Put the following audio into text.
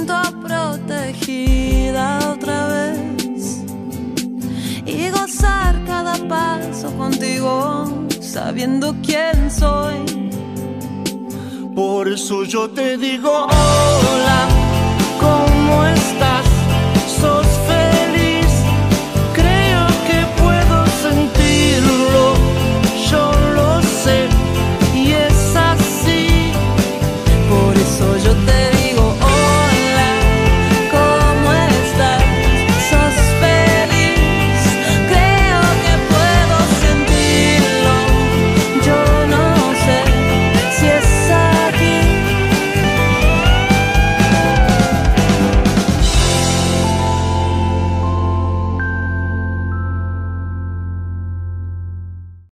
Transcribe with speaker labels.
Speaker 1: siento protegida otra vez y gozar cada paso contigo sabiendo quién soy.
Speaker 2: Por eso yo te digo hola.